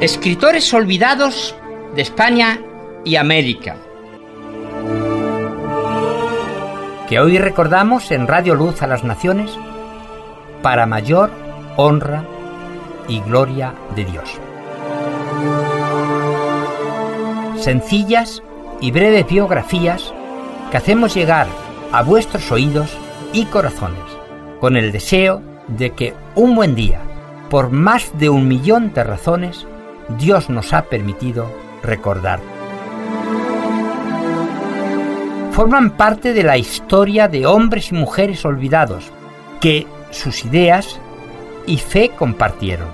Escritores olvidados de España y América. Que hoy recordamos en Radio Luz a las Naciones para mayor honra y gloria de Dios. Sencillas y breves biografías que hacemos llegar a vuestros oídos y corazones con el deseo de que un buen día, por más de un millón de razones, Dios nos ha permitido recordar. Forman parte de la historia de hombres y mujeres olvidados que sus ideas y fe compartieron.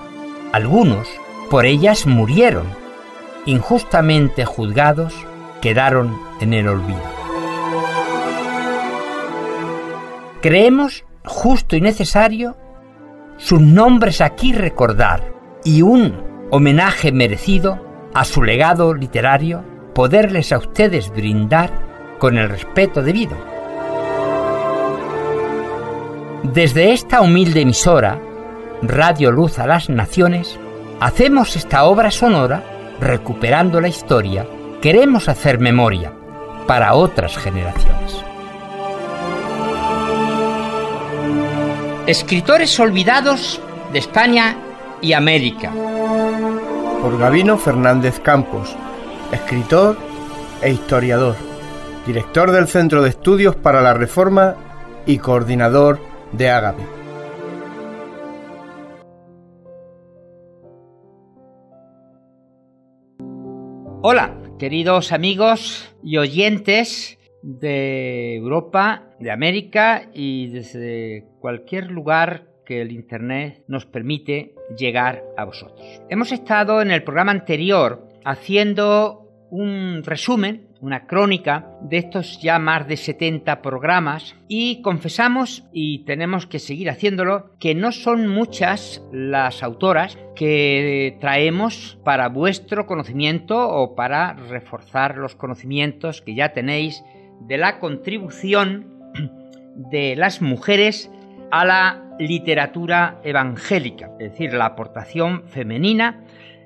Algunos por ellas murieron, injustamente juzgados, quedaron en el olvido. Creemos justo y necesario sus nombres aquí recordar y un homenaje merecido a su legado literario poderles a ustedes brindar con el respeto debido. Desde esta humilde emisora, Radio Luz a las Naciones, hacemos esta obra sonora recuperando la historia, queremos hacer memoria para otras generaciones. Escritores olvidados de España y América. Por Gabino Fernández Campos, escritor e historiador, director del Centro de Estudios para la Reforma y coordinador de Ágape. Hola, queridos amigos y oyentes de Europa, de América y desde cualquier lugar que el Internet nos permite llegar a vosotros. Hemos estado en el programa anterior haciendo un resumen, una crónica de estos ya más de 70 programas y confesamos, y tenemos que seguir haciéndolo, que no son muchas las autoras que traemos para vuestro conocimiento o para reforzar los conocimientos que ya tenéis de la contribución de las mujeres a la literatura evangélica, es decir, la aportación femenina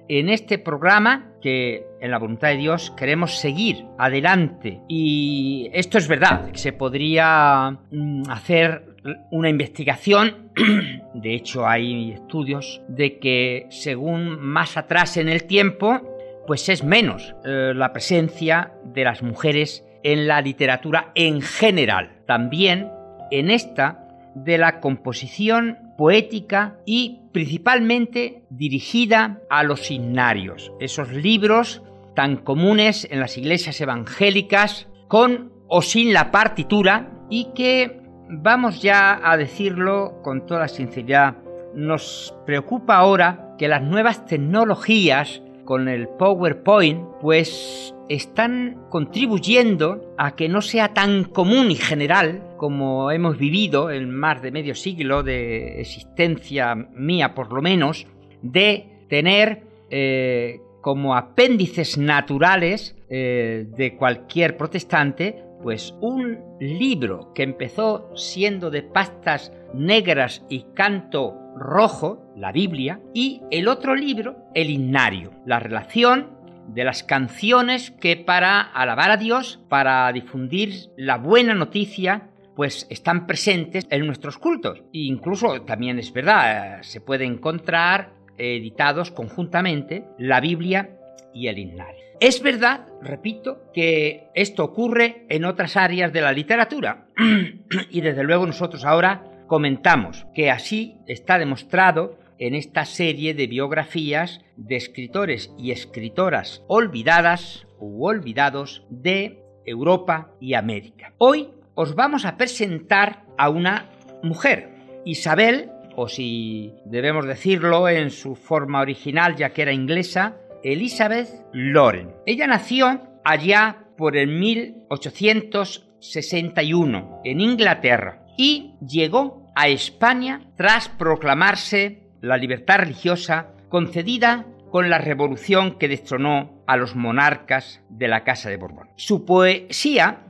en este programa que en la voluntad de Dios queremos seguir adelante. Y esto es verdad, se podría mm, hacer una investigación, de hecho hay estudios, de que según más atrás en el tiempo, pues es menos eh, la presencia de las mujeres en la literatura en general. También en esta de la composición poética y principalmente dirigida a los himnarios, esos libros tan comunes en las iglesias evangélicas con o sin la partitura y que, vamos ya a decirlo con toda sinceridad, nos preocupa ahora que las nuevas tecnologías con el PowerPoint pues están contribuyendo a que no sea tan común y general como hemos vivido en más de medio siglo de existencia mía por lo menos, de tener eh, como apéndices naturales eh, de cualquier protestante, pues un libro que empezó siendo de pastas negras y canto rojo, la Biblia, y el otro libro, el himnario, la relación de las canciones que para alabar a Dios, para difundir la buena noticia, pues están presentes en nuestros cultos. E incluso también es verdad, se puede encontrar editados conjuntamente la Biblia y el himnario. Es verdad, repito, que esto ocurre en otras áreas de la literatura y desde luego nosotros ahora comentamos que así está demostrado en esta serie de biografías de escritores y escritoras olvidadas u olvidados de Europa y América. Hoy os vamos a presentar a una mujer, Isabel, o si debemos decirlo en su forma original ya que era inglesa, Elizabeth Loren. Ella nació allá por el 1861 en Inglaterra y llegó a España tras proclamarse la libertad religiosa concedida con la revolución que destronó a los monarcas de la Casa de Borbón. Su poesía,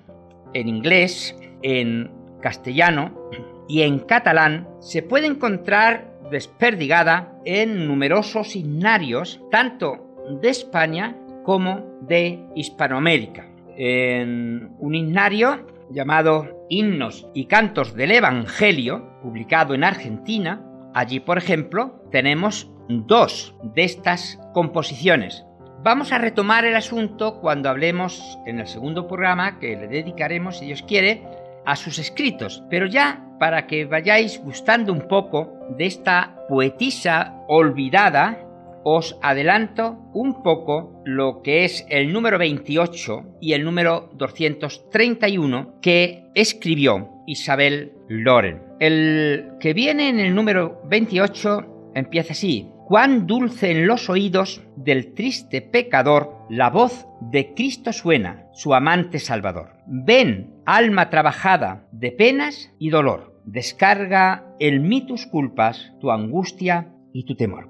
en inglés, en castellano y en catalán, se puede encontrar desperdigada en numerosos himnarios, tanto de España como de Hispanoamérica. En un himnario llamado Himnos y Cantos del Evangelio, publicado en Argentina, allí por ejemplo tenemos dos de estas composiciones. Vamos a retomar el asunto cuando hablemos en el segundo programa que le dedicaremos, si Dios quiere, a sus escritos, pero ya para que vayáis gustando un poco de esta poetisa olvidada, os adelanto un poco lo que es el número 28 y el número 231 que escribió Isabel Loren. El que viene en el número 28 empieza así. Cuán dulce en los oídos del triste pecador la voz de Cristo suena, su amante Salvador. Ven, alma trabajada de penas y dolor, descarga en mí tus culpas, tu angustia y tu temor.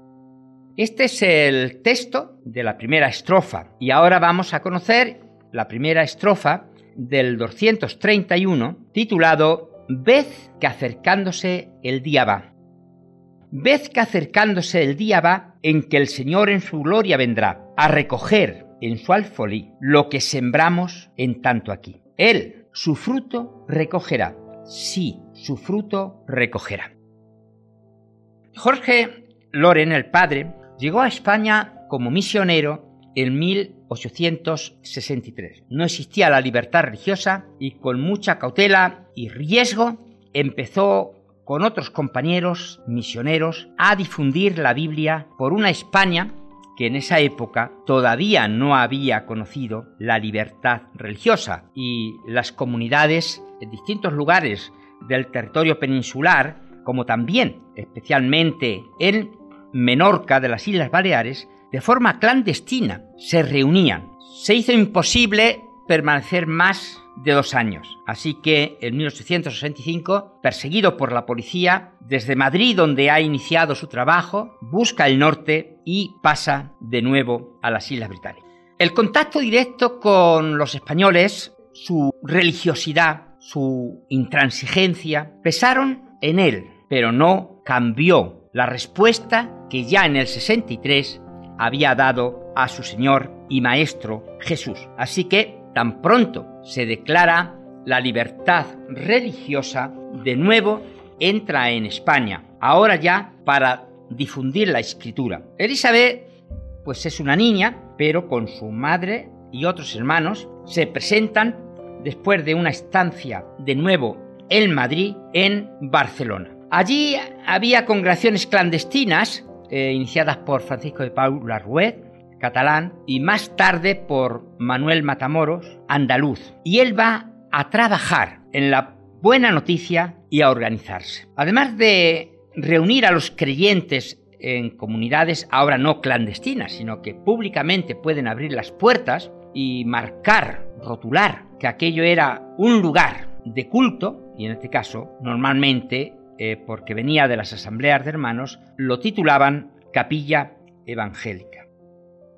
Este es el texto de la primera estrofa y ahora vamos a conocer la primera estrofa del 231 titulado Ved que acercándose el día va. Ved que acercándose el día va en que el Señor en su gloria vendrá a recoger en su alfolí lo que sembramos en tanto aquí. Él, su fruto, recogerá. Sí, su fruto recogerá. Jorge Loren, el padre, llegó a España como misionero en 1863. No existía la libertad religiosa y con mucha cautela y riesgo empezó con otros compañeros misioneros a difundir la Biblia por una España que en esa época todavía no había conocido la libertad religiosa y las comunidades en distintos lugares del territorio peninsular, como también especialmente en Menorca de las Islas Baleares, de forma clandestina se reunían. Se hizo imposible permanecer más de dos años. Así que en 1865, perseguido por la policía, desde Madrid, donde ha iniciado su trabajo, busca el norte y pasa de nuevo a las Islas Británicas. El contacto directo con los españoles, su religiosidad, su intransigencia, pesaron en él, pero no cambió la respuesta que ya en el 63 había dado a su Señor y Maestro Jesús. Así que tan pronto se declara la libertad religiosa, de nuevo entra en España, ahora ya para difundir la escritura. Elizabeth, pues es una niña, pero con su madre y otros hermanos se presentan después de una estancia de nuevo en Madrid, en Barcelona. Allí había congregaciones clandestinas eh, iniciadas por Francisco de Paula Rued, catalán, y más tarde por Manuel Matamoros, andaluz. Y él va a trabajar en la buena noticia y a organizarse. Además de reunir a los creyentes en comunidades ahora no clandestinas, sino que públicamente pueden abrir las puertas y marcar, rotular que aquello era un lugar de culto, y en este caso normalmente, eh, porque venía de las asambleas de hermanos, lo titulaban capilla evangélica.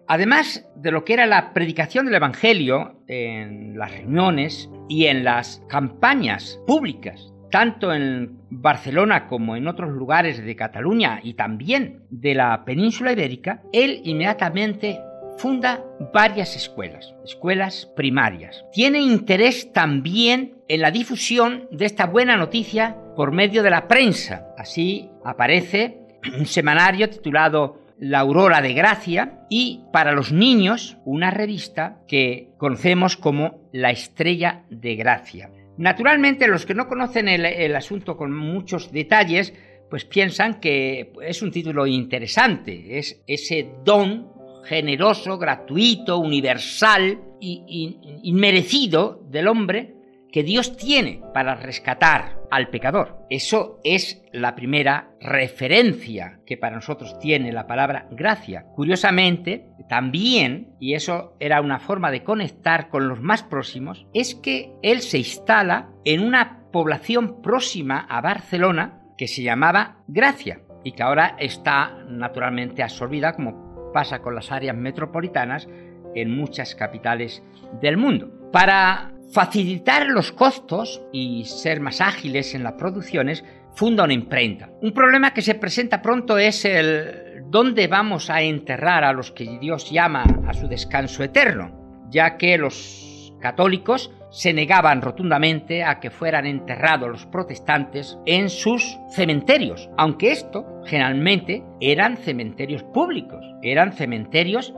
Además de lo que era la predicación del Evangelio en las reuniones y en las campañas públicas, tanto en Barcelona como en otros lugares de Cataluña y también de la península ibérica, él inmediatamente funda varias escuelas, escuelas primarias. Tiene interés también en la difusión de esta buena noticia por medio de la prensa. Así aparece un semanario titulado la Aurora de Gracia y para los niños una revista que conocemos como La Estrella de Gracia. Naturalmente los que no conocen el, asunto con muchos detalles pues piensan que es un título interesante, es ese don generoso, gratuito, universal e inmerecido del hombre que Dios tiene para rescatar al pecador. Eso es la primera referencia que para nosotros tiene la palabra gracia. Curiosamente, también, y eso era una forma de conectar con los más próximos, es que él se instala en una población próxima a Barcelona que se llamaba Gracia y que ahora está naturalmente absorbida como pasa con las áreas metropolitanas en muchas capitales del mundo. Para facilitar los costos y ser más ágiles en las producciones, funda una imprenta. Un problema que se presenta pronto es el dónde vamos a enterrar a los que Dios llama a su descanso eterno, ya que los católicos se negaban rotundamente a que fueran enterrados los protestantes en sus cementerios, aunque esto generalmente eran cementerios públicos, eran cementerios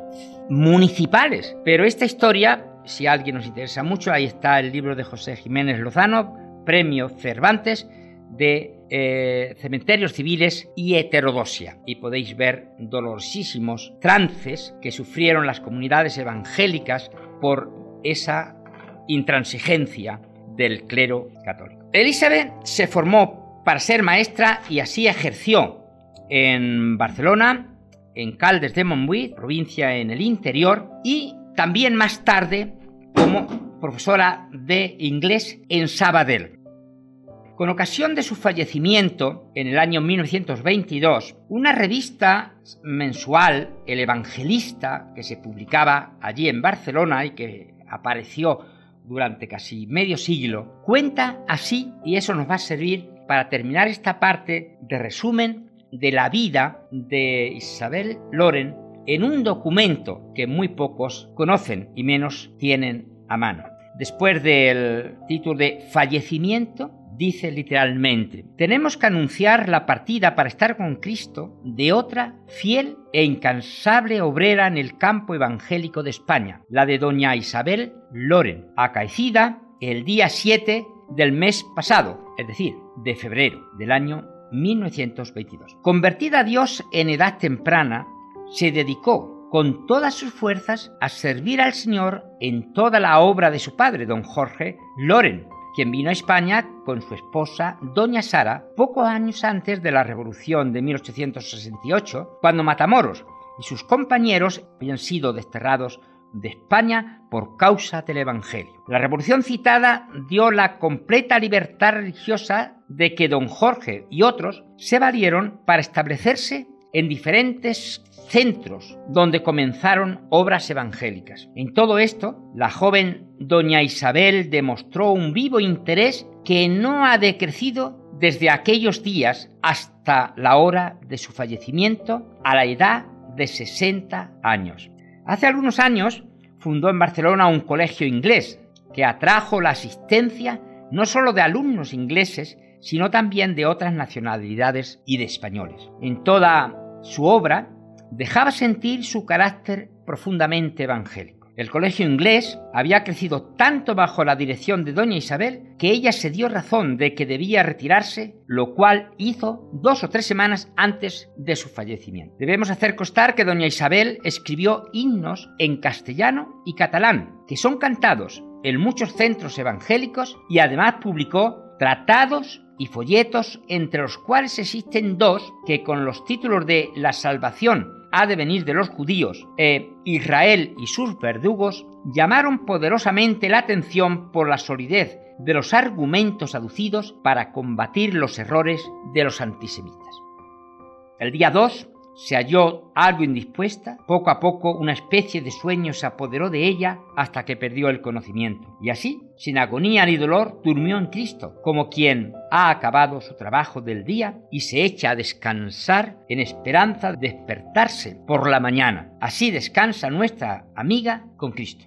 municipales. Pero esta historia, si a alguien nos interesa mucho, ahí está el libro de José Jiménez Lozano, Premio Cervantes, de eh, cementerios civiles y heterodosia. Y podéis ver dolorosísimos trances que sufrieron las comunidades evangélicas por esa intransigencia del clero católico. Elizabeth se formó para ser maestra y así ejerció en Barcelona, en Caldes de Montbui, provincia en el interior, y también más tarde como profesora de inglés en Sabadell. Con ocasión de su fallecimiento en el año 1922, una revista mensual, El Evangelista, que se publicaba allí en Barcelona y que apareció durante casi medio siglo, cuenta así, y eso nos va a servir para terminar esta parte de resumen de la vida de Isabel Loren en un documento que muy pocos conocen y menos tienen a mano. Después del título de Fallecimiento, dice literalmente, tenemos que anunciar la partida para estar con Cristo de otra fiel e incansable obrera en el campo evangélico de España, la de doña Isabel Loren, acaecida el día 7 del mes pasado, es decir, de febrero del año 1922. Convertida a Dios en edad temprana, se dedicó con todas sus fuerzas a servir al Señor en toda la obra de su padre, don Jorge Loren, quien vino a España con su esposa, doña Sara, pocos años antes de la Revolución de 1868, cuando Matamoros y sus compañeros habían sido desterrados de España por causa del Evangelio. La revolución citada dio la completa libertad religiosa de que don Jorge y otros se valieron para establecerse en diferentes centros donde comenzaron obras evangélicas. En todo esto, la joven doña Isabel demostró un vivo interés que no ha decrecido desde aquellos días hasta la hora de su fallecimiento a la edad de 60 años. Hace algunos años fundó en Barcelona un colegio inglés que atrajo la asistencia no solo de alumnos ingleses, sino también de otras nacionalidades y de españoles. En toda su obra dejaba sentir su carácter profundamente evangélico. El colegio inglés había crecido tanto bajo la dirección de doña Isabel que ella se dio razón de que debía retirarse, lo cual hizo dos o tres semanas antes de su fallecimiento. Debemos hacer constar que doña Isabel escribió himnos en castellano y catalán, que son cantados en muchos centros evangélicos y además publicó tratados y folletos, entre los cuales existen dos que con los títulos de La salvación ha de venir de los judíos e Israel y sus verdugos llamaron poderosamente la atención por la solidez de los argumentos aducidos para combatir los errores de los antisemitas. El día 2 se halló algo indispuesta, poco a poco una especie de sueño se apoderó de ella hasta que perdió el conocimiento. Y así, sin agonía ni dolor, durmió en Cristo, como quien ha acabado su trabajo del día y se echa a descansar en esperanza de despertarse por la mañana. Así descansa nuestra amiga con Cristo.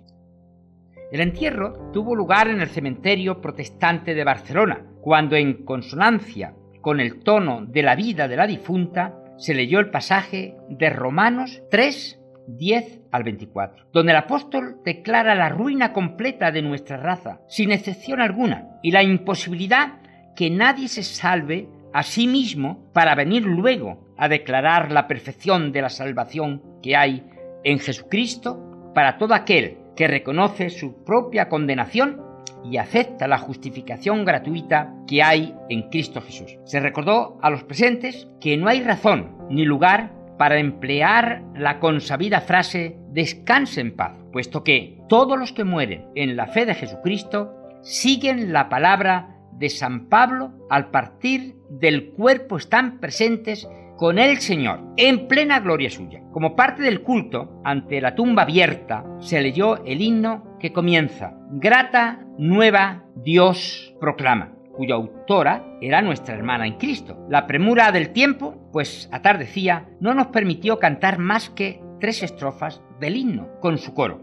El entierro tuvo lugar en el cementerio protestante de Barcelona, cuando en consonancia con el tono de la vida de la difunta, se leyó el pasaje de Romanos 3, 10 al 24, donde el apóstol declara la ruina completa de nuestra raza, sin excepción alguna, y la imposibilidad que nadie se salve a sí mismo para venir luego a declarar la perfección de la salvación que hay en Jesucristo para todo aquel que reconoce su propia condenación y acepta la justificación gratuita que hay en Cristo Jesús. Se recordó a los presentes que no hay razón ni lugar para emplear la consabida frase descanse en paz, puesto que todos los que mueren en la fe de Jesucristo siguen la palabra de San Pablo al partir del cuerpo están presentes con el Señor, en plena gloria suya. Como parte del culto, ante la tumba abierta, se leyó el himno comienza, Grata nueva Dios proclama. cuya autora era nuestra hermana en Cristo. La premura del tiempo, pues atardecía, no nos permitió cantar más que tres estrofas del himno con su coro.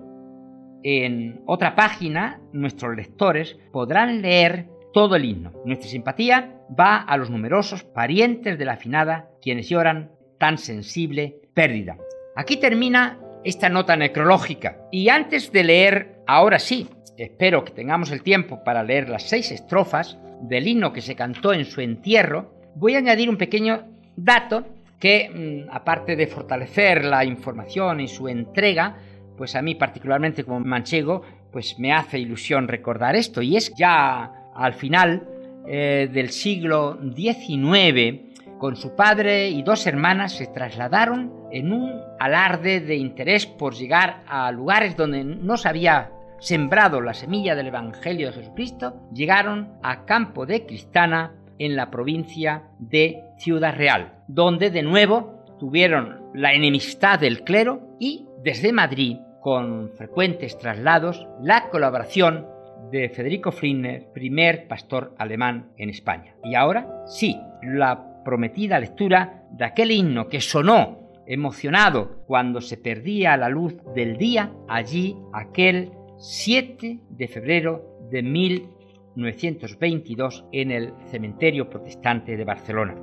En otra página, nuestros lectores podrán leer todo el himno. Nuestra simpatía va a los numerosos parientes de la afinada, quienes lloran tan sensible pérdida. Aquí termina esta nota necrológica. Y antes de leer, ahora sí, espero que tengamos el tiempo para leer las seis estrofas del himno que se cantó en su entierro, voy a añadir un pequeño dato que, mm, aparte de fortalecer la información y su entrega, pues a mí particularmente como manchego, pues me hace ilusión recordar esto. Y es ya al final eh, del siglo XIX, con su padre y dos hermanas se trasladaron en un alarde de interés por llegar a lugares donde no se había sembrado la semilla del Evangelio de Jesucristo, llegaron a Campo de Cristana en la provincia de Ciudad Real, donde de nuevo tuvieron la enemistad del clero y desde Madrid, con frecuentes traslados, la colaboración de Federico Frinner, primer pastor alemán en España. Y ahora sí, la prometida lectura de aquel himno que sonó emocionado cuando se perdía la luz del día allí aquel 7 de febrero de 1922 en el cementerio protestante de Barcelona.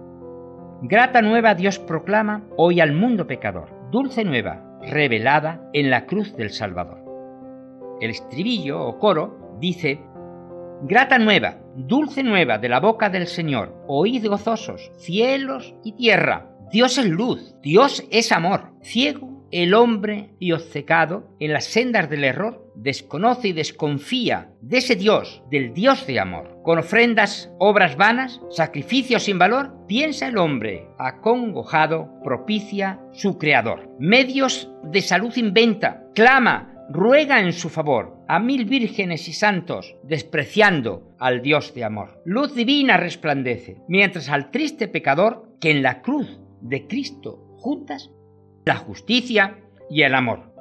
Grata nueva Dios proclama hoy al mundo pecador, dulce nueva revelada en la cruz del Salvador. El estribillo o coro dice, Grata nueva, dulce nueva de la boca del Señor, oíd gozosos, cielos y tierra, Dios es luz, Dios es amor. Ciego el hombre y obcecado en las sendas del error, desconoce y desconfía de ese Dios, del Dios de amor. Con ofrendas, obras vanas, sacrificios sin valor, piensa el hombre, acongojado, propicia su Creador. Medios de salud inventa, clama, ruega en su favor a mil vírgenes y santos, despreciando al Dios de amor. Luz divina resplandece, mientras al triste pecador que en la cruz de Cristo juntas la justicia y el amor.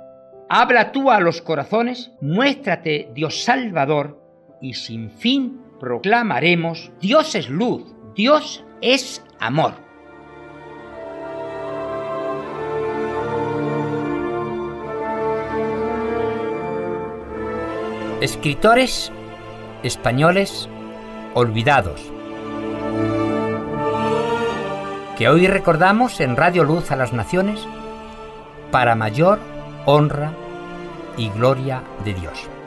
Habla tú a los corazones, muéstrate Dios Salvador, y sin fin proclamaremos, Dios es luz, Dios es amor. Escritores españoles olvidados que hoy recordamos en Radio Luz a las Naciones para mayor honra y gloria de Dios.